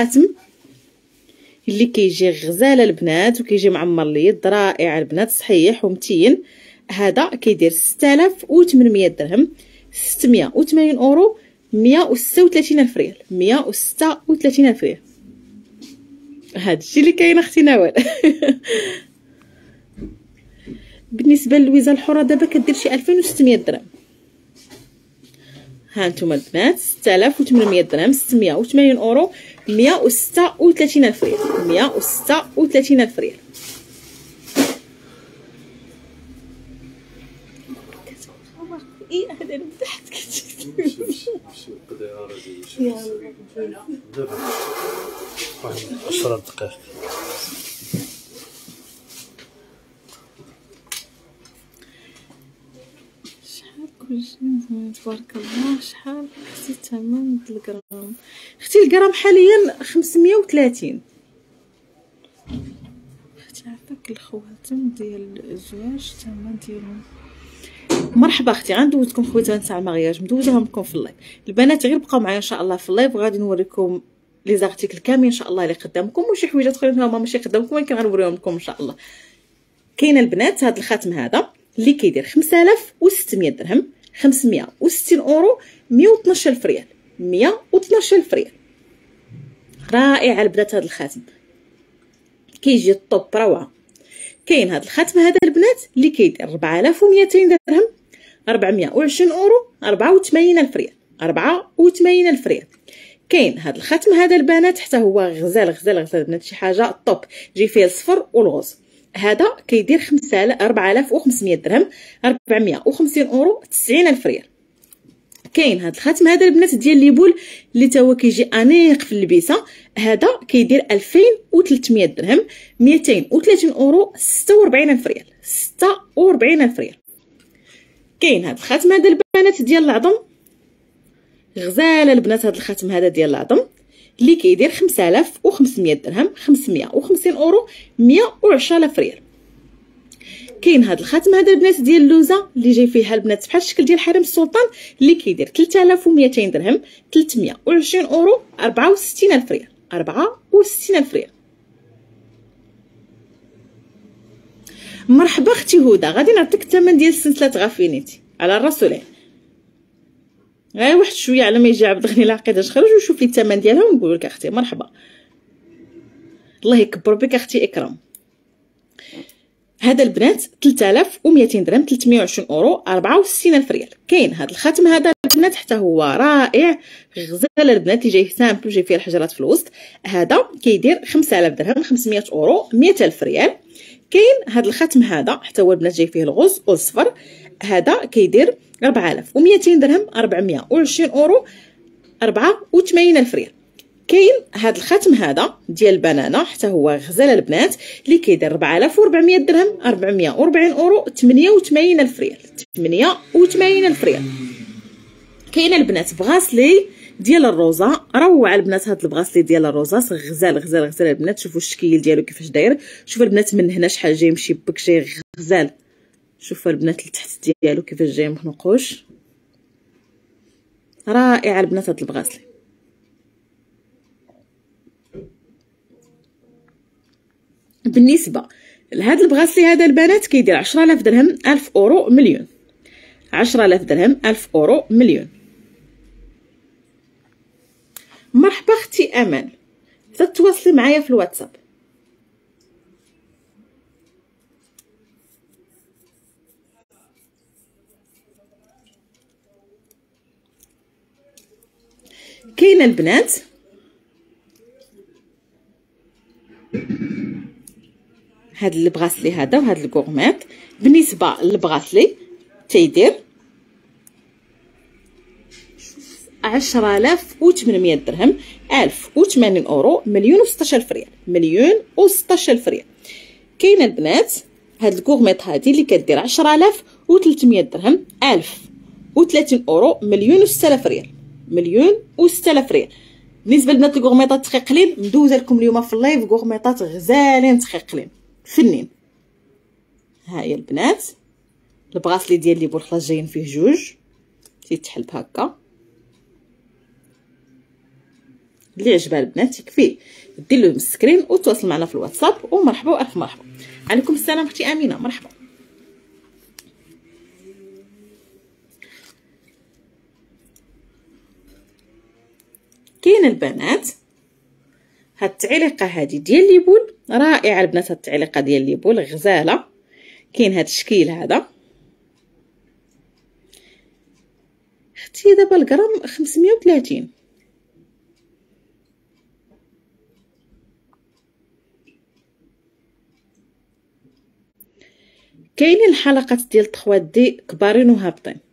الخاتم اللي كيجي غزالة البنات وكيجي معمر اليد رائع البنات صحيح ومتين. هذا كيدير 6800 درهم 680 أورو 136 ألف ريال 136 ألف ريال. هذا الشيء اللي كاين أختي نوال. بالنسبة للويزه الحرة دابا كدير شي 2600 درهم. ها أنتم البنات 6800 درهم 680 اورو 136 ألف ريال 136 ألف ريال. إيه هذا تحت عشرة دقائق كلشي تبارك الله شحال؟ أختي الثمن د الغرام أختي الغرام حاليا 530 أختي عافاك الخواتم ديال الزواج الثمن ديالهم. مرحبا أختي غندوزكم خواتم تاع ال mariage مدوزاهم لكم في ال live. البنات غير بقاو معايا إن شاء الله في ال live غادي نوريكم les articles كاملين إن شاء الله اللي قدامكم وشي حويجات أخرين هما ماشي قدامكم ولكن غنوريهم لكم إن شاء الله. كاين البنات هذا الخاتم هذا اللي كيدير 5600 درهم. 560 أورو 112 الف ريال 112 الف ريال رائع البنات هذا الخاتم. كيجي ال top روعة. كاين هذا الخاتم هذا البنات اللي كيدير 4200 درهم 420 أورو 84 ألف ريال. 84 ألف ريال. كاين هذا الخاتم هذا البنات حتى هو غزال غزال غزال البنات شي حاجة top جي فيه الصفر وال rose هذا كيدير 4500 درهم 450 أورو 90 ألف ريال. كاين هذا الخاتم هذا البنات ديال les boules اللي تا هو كيجي أنيق في اللبسه هذا كيدير 2300 درهم 230 أورو 46 ألف ريال. 46 ألف ريال. كاين هذا الخاتم هذا البنات ديال العظم. غزالة البنات هذا الخاتم هذا ديال العظم. اللي كيدير 5500 درهم 550 أورو 110 الف ريال. كاين هذا الخاتم هذا البنات ديال اللوزه اللي جاي فيها البنات بحال الشكل ديال حرم السلطان اللي كيدير 3200 درهم 320 أورو 64 ألف ريال. 64 ألف ريال. مرحبا أختي هدى غادي نعطيك الثمن ديال السلسلة infinity. على الراس غير واحد شوية على ما يجي عبد الغني العقيده خرج وشوف لي الثمن ديالها ونقول لك أختي مرحبا. الله يكبر بك أختي إكرام. هذا البنات 3200 درهم 320 أورو 64 ألف ريال. كاين هذا الخاتم هذا البنات حتى هو رائع. غزال البنات اللي جاي simple جاي فيه الحجرات في الوسط. هذا كيدير 5000 درهم 500 أورو 100 ألف ريال. كاين هذا الخاتم هذا حتى هو البنات جاي فيه ال rose والصفر. هذا كيدير 4200 درهم 420 أورو 84 ألف ريال. كاين هذا الخاتم هذا ديال البنانة حتى هو غزال البنات اللي كيدير 4400 درهم 440 أورو 88 ألف ريال. 88 ألف ريال. كاين البنات bracelet ديال الروزا روعة البنات هاد ال bracelet ديال الروزا غزال غزال غزال البنات. شوفوا الشكل ديالو كيفاش داير. شوفوا البنات من هنا شحال جاي مشبك جاي غزال. شوفوا البنات لتحت ديالو كيفاش جاي مخنقوش رائع البنات هاد البغاسلي. بالنسبة لهذا البغاسلي هذا البنات كيدير 10000 درهم 1000 أورو مليون. 10000 درهم 1000 أورو مليون. مرحبا أختي أمان تتواصلي معايا في الواتساب. كاينة البنات. هاد البغاسلي هذا وهاد الكورميط بالنسبة للبغاسلي تيدير عشرة آلاف وثمانمية درهم ألف وثمانين أورو مليون وستاش ألف ريال مليون وستاش ألف ريال كاينة البنات هاد ال gourmette هادي اللي كدير عشرة آلاف وتلتمية درهم ألف وثلاثين أورو مليون وستة ريال. مليون وستة ريال. بالنسبة لبنات الكورميطات تقيقلين ندوز لكم اليوم في ال live كورميطات غزالين تقيقلين فنين. ها هي البنات. ال bracelet ديال les boules جايين فيه جوج. تيتحل بهكا اللي عجبها البنات يكفيه. دير له ال screen وتواصل معنا في الواتساب. ومرحبا وألف مرحبا. عليكم السلام أختي أمينة. مرحبا كاين البنات هاد التعليقه هادي ديال les boules رائعة البنات هاد التعليقه ديال les boules غزالة. كاين هاد الشكل هذا. أختي دابا الغرام 530 كاينين الحلقات ديال 3 دي كبارين وهابطين.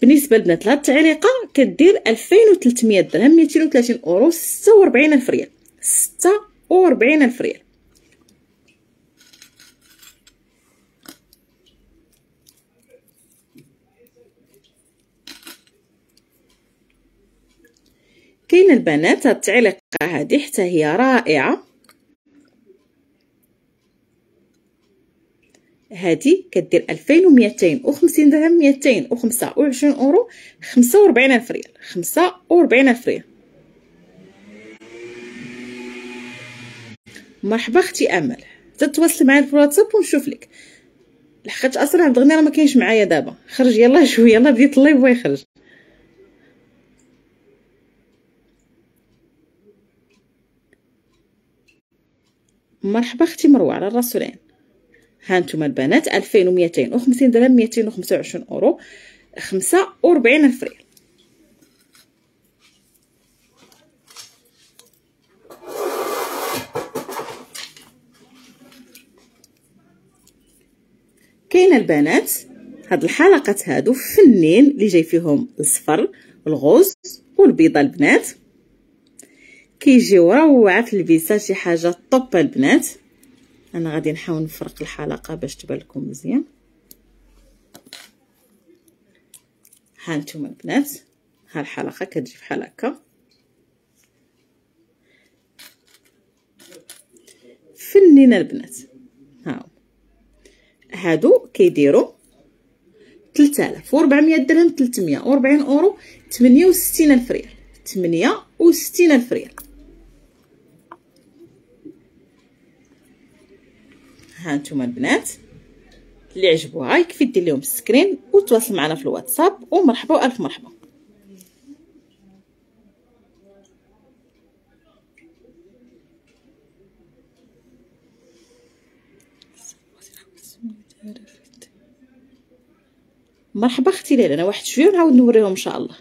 بالنسبة لبنات لهاد التعليقه كدير 2300 درهم 230 أورو 46 ألف ريال. 46 ألف ريال. كاين البنات هاد التعليقه هذه حتى هي رائعة. هادي كدير 2250 درهم 225 أورو 45 ألف ريال 45 ألف ريال. مرحبا أختي أمل. تتواصلي معايا في الواتساب ونشوف لك. لحقاش أصلا عبد الغني راه ما كاينش معايا دابا. خرج يلا شوية يلا بديت الله يبغى يخرج. مرحبا أختي مروة على الراسولين. ها أنتم البنات 2250 درهم 225 أورو 45 الف ريال. كاين البنات هاد الحلقات هادو فنين اللي جاي فيهم الصفر الغوز والبيضة البنات. كيجيو روعة في البيسه شي حاجة طوب البنات. أنا غادي نحاول نفرق الحلقة باش تبان لكم مزيان. ها نتوما البنات ها الحلقة كتجي بحال هكا. فنينه البنات. ها هادو كيديروا 3400 درهم 340 أورو 68 ألف ريال. 68 ألف ريال. ها نتوما البنات اللي عجبوها يكفي دير لهم ال screen وتواصل معنا في الواتساب. ومرحبا وألف مرحبا. مرحبا أختي ليلى أنا واحد شوية ونعاود نوريهم إن شاء الله.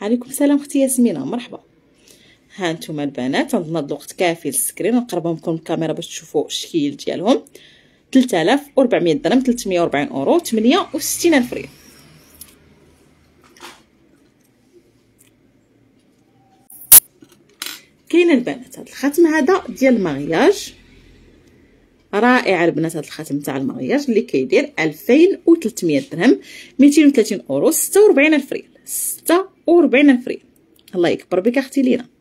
عليكم السلام أختي ياسمينة مرحبا. ها نتوما البنات تنظن الوقت كافي لل screen نقربهم لكم الكاميرا باش تشوفوا الشكل ديالهم. 3400 درهم 340 أورو 68 ألف ريال. كاين البنات هذا الخاتم هذا ديال المغياج. رائع البنات هذا الخاتم تاع المغياج اللي كيدير 2300 درهم 230 أورو 46 ألف ريال. 46 ألف ريال. الله يكبر بك أختي لينا.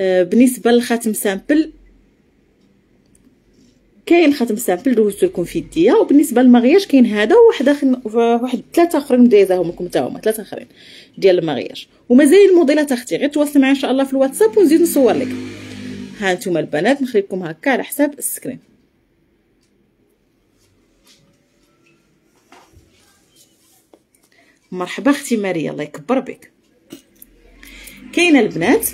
بالنسبة للخاتم simple كاين خاتم simple دوزت لكم في يديا وبالنسبة للمغياج كاين هذا وواحد آخر واحد ثلاثة آخرين دايزاهم لكم حتى هما ثلاثة آخرين ديال المغياج. ومازال الموديلات أختي غير تواصل معايا إن شاء الله في الواتساب ونزيد نصور لك. ها نتوما البنات نخليكم هكا على حساب السكرين. مرحبا أختي ماريا الله يكبر بك. كاينة البنات؟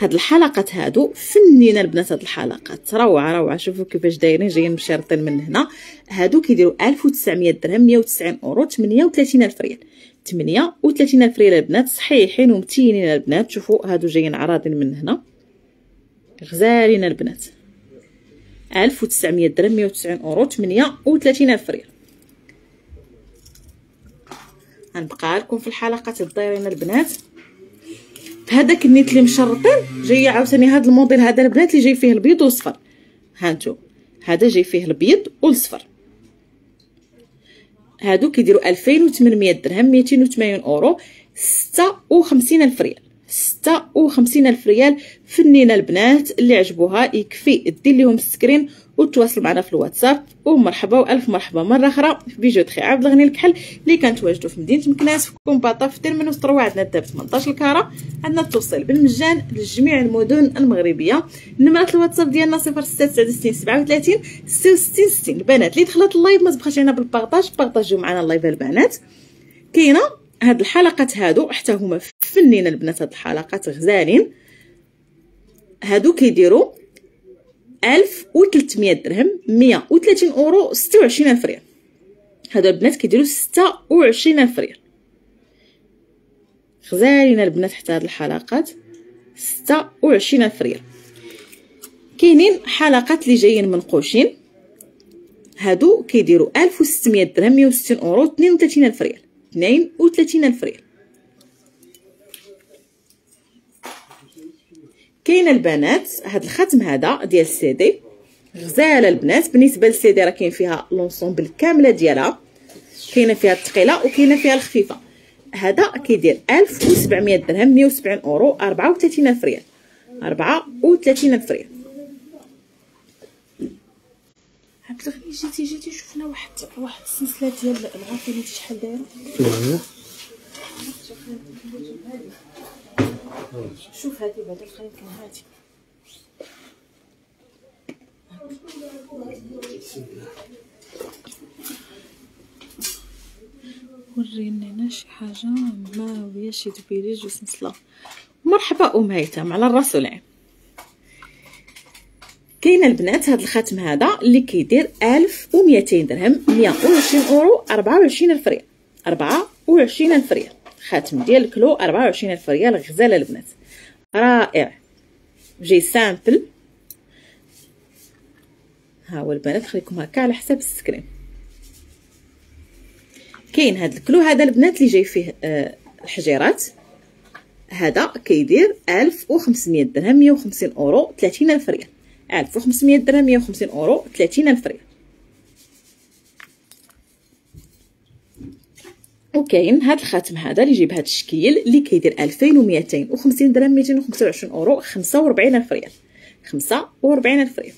هاد الحلقات هادو فنينا البنات هاد الحلقات. روعة روعة. شوفوا كيفاش دايرين جايين مشارطين من هنا. هادو كيديروا 1900 درهم 190 أورو 38 ألف ريال. 38 ألف ريال البنات صحيحين ومتينين البنات. شوفوا هادو جايين عراضين من هنا. غزالين البنات. 1900 درهم 190 أورو 38 ألف ريال. غنبقى لكم في الحلقات الدايرين البنات. بهذاك النيت اللي مشرطين جاية عاوتاني هذا الموديل هذا البنات اللي جاي فيه البيض والصفر. هانتو هذا جاي فيه البيض والصفر. هادو كيديروا 2800 درهم 280 أورو 56 ألف ريال. ستة وخمسين ألف ريال فنينة البنات اللي عجبوها. يكفي دير لهم ال screen وتواصلوا معنا في الواتساب. ومرحبا وألف مرحبا. مرة أخرى في bijouterie عبد الغني الكحل اللي كنتواجدوا في مدينة مكناس في كومباطا في terminus 3 عندنا الذهب 18 ال carat عندنا التوصيل بالمجان لجميع المدن المغربية. نمرة الواتساب ديالنا 0669 37 66 60 البنات اللي دخلت ال live ما علينا بال partage. بارطاجيو معنا ال live البنات. كاينة؟ هاد الحلقات هادو حتى هما فنين البنات هاد الحلقات غزالين. هادو كيديروا ألف وثلاثمية درهم مية وثلاثين أورو ستة وعشرين ألف ريال. هادو البنات كيديرو ستة وعشرين ألف ريال. غزالين البنات حتى هاد الحلقات ستة وعشرين ألف ريال. كاينين حلقات اللي جايين منقوشين هادو كيديرو ألف وستمية درهم مية وستين أورو اثنين وثلاثين ألف ريال. اثنين وثلاثين ألف ريال كاين البنات هاد الخاتم هذا ديال السيدي. غزاله البنات بالنسبة للسيدي راه كاين فيها l'ensemble كاملة ديالها. كاينة فيها الثقيلة وكاينة فيها الخفيفة. هذا كيدير 1700 درهم 170 أورو 34000 ريال 34000 ريال عبد الغني جيتي جيتي شفنا واحد واحد السلسلة ديال الغافلين شحال دايرة. شوف هذه بعد الخير كان هادي. ورينا شي حاجة. ماويه شي دبليج وسنسله مرحبا ام هيثم على الراس والعين كاين البنات هذا الخاتم هذا اللي كيدير 1200 درهم 120 أورو 24 ألف ريال. 24 ألف ريال. خاتم ديال ال clou 24 ألف ريال غزالة البنات. رائع. جاي simple. ها هو البنات خليكم هكا على حساب ال screen. كاين هاد ال clou هذا البنات اللي جاي فيه آه الحجيرات. هذا كيدير 1500 درهم 150 أورو 30 ألف ريال. 1500 درهم 150 أورو 30 ألف ريال. وكاين هاد الخاتم هذا اللي يجيب هاد الشكل اللي كيدير 2250 درهم 225 أورو 45 ألف ريال. 45 ألف ريال.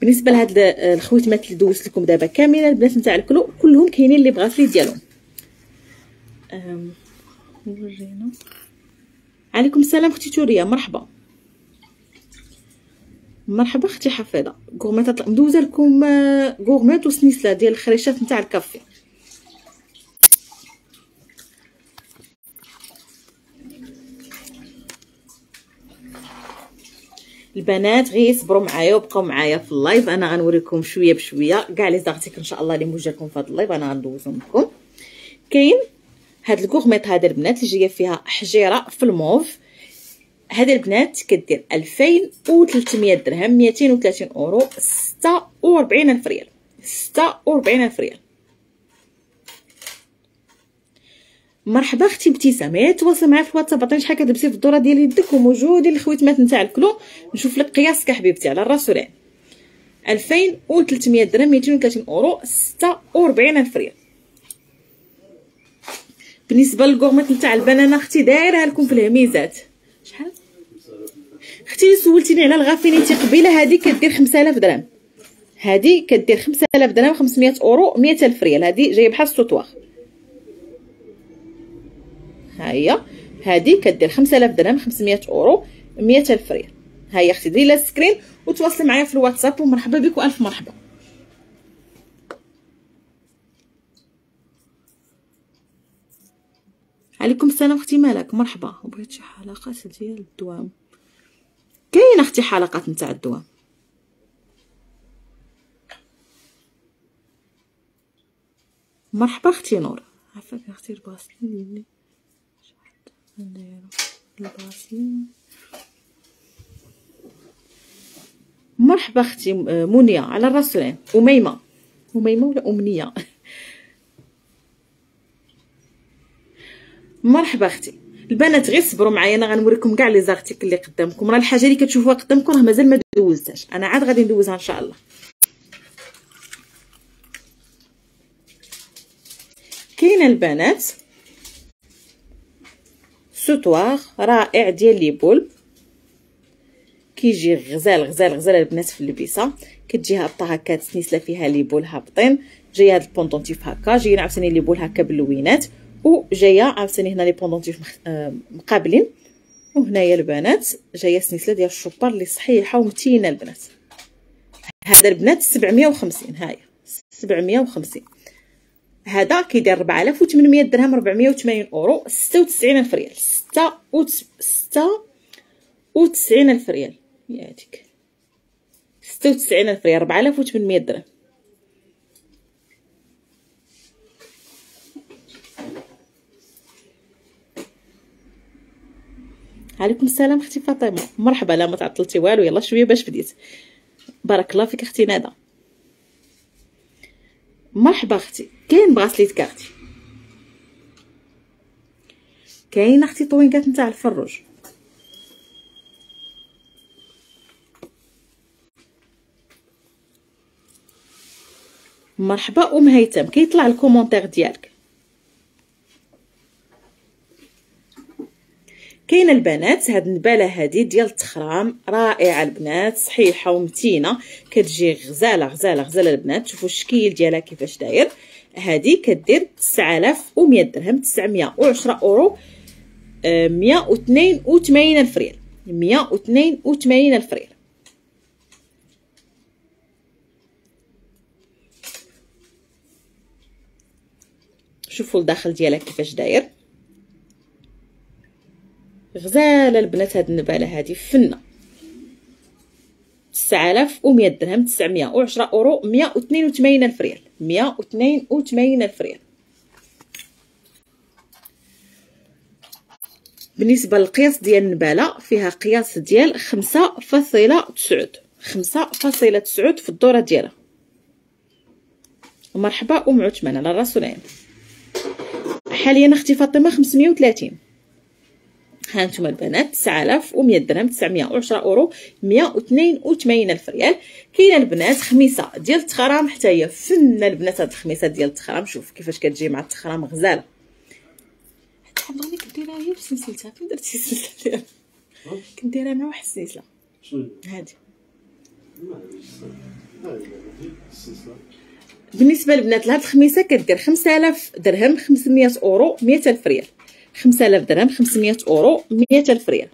بالنسبة لهاد الخويتمات اللي دوزت لكم دابا كاملة البنات نتاع ال clou كلهم كاينين اللي بغات لي ديالهم ورينا عليكم السلام أختي توريا مرحبا. مرحبا أختي حفيظه gourmette ندوز لكم gourmette وسنيسله ديال الخريشات نتاع الكافي. البنات غير صبروا معايا وبقاو معايا في ال live. أنا غنوريكم شوية بشوية. كاع les articles إن شاء الله اللي موجدة لكم في هذا ال live. أنا غندوزهم لكم. كاين هاد ال gourmette هذا البنات اللي جاية فيها حجيرة في الموف. هاد البنات كدير 2300 درهم 230 أورو 46 ألف ريال. 46 ألف ريال. مرحبا أختي ابتسام تواصل معايا في الواتساب عطيني شحال كتلبسي في الدوره ديال يدك وموجودين الخويتمات نتاع ال clou. نشوف لك قياسك حبيبتي على الراس والعين 2300 درهم 230 أورو 46 ألف ريال. بالنسبة لل gourmette نتاع البنانة أختي دايرها لكم في الهميزات. شحال؟ أختي سولتيني على الغافينيتي قبيلة هذه كدير 5000 درهم. هذه كدير 5000 درهم 500 أورو 100000 ريال. هذه جاية بحال ال sautoir ها هي هذه كدير 5000 درهم 500 أورو 100000 ريال. ها هي أختي ديري لها screen وتواصلي معايا في الواتساب. ومرحبا بك وألف مرحبا. عليكم السلام أختي مالك. مرحبا. بغيت شي حلقات ديال الدوام كاين أختي حلقات نتاع الدوام مرحبا أختي نور عفاك أختي الباسلين نديرو الباسلين مرحبا أختي منية على الراس والعين أميمة. أميمة ولا أمنية؟ مرحبا أختي. البنات غير صبروا معايا أنا غنوريكم كاع les articles اللي قدامكم. راه الحاجة اللي كتشوفوها قدامكم راه مازال ما دوزتهاش. أنا عاد غادي ندوزها إن شاء الله. كاينة البنات. sautoir رائع ديال les boules كيجي غزال غزال غزال البنات في اللبسة. كتجي هابطة هكا سنيسله فيها les boules هابطين. جاية هاد ال pendentif هكا. جايين عاوتاني les boules هكا باللوينات. وجايه عاوتاني هنا les pendentifs. آه مقابلين. وهنايا البنات جاية سنيسله ديال ال Chopard اللي صحيحة ومتينة البنات. هذا البنات 750 هاهي 750 هذا كيدير 4800 درهم 480 أورو 96 ألف ريال. 96 ألف ريال. يا هذيك 96 ألف ريال 4800 درهم. عليكم السلام أختي فاطمة. مرحبا لا ما تعطلتي والو. يلا شوية باش بديت. بارك الله فيك أختي ندى مرحبا أختي. كاين bracelet Cartier كاين أختي طوينكات نتاع الفروج. مرحبا أم هيثم. كيطلع ال commentaire ديالك؟ كاينة البنات هاد النباله هادي ديال التخرام رائعة البنات صحيحة ومتينة. كتجي غزالة غزالة غزالة البنات. شوفوا الشكل ديالها كيفاش داير. هادي كدير 9100 درهم 910 أورو 182 ألف ريال. 182 ألف ريال. شوفوا الداخل ديالها كيفاش داير. غزالة البنات هاد النبالة هادي فنه 9100 درهم 910 أورو 182 ألف ريال. 182 ألف ريال. بالنسبة للقياس ديال النبالة فيها قياس ديال 5.9 5.9 في الدورة ديالها. مرحبا أم عثمان على الراس حاليا أختي فاطمة 530 ها أنتم البنات 9100 درهم 910 أورو 182 ألف ريال. كاينة البنات خميسة ديال التخرام حتى هي فنة البنات هاد الخميسة ديال التخرام. شوف كيفاش كتجي مع التخرام غزالة. حتى حضرني كديرها هي في سلسلتها فين درتي السلسلة كنديرها مع واحد السلسلة. هادي. بالنسبة للبنات لهاد الخميسة كدير 5000 درهم 500 أورو 100 ألف ريال. 5000 درهم 500 أورو 100 ألف ريال.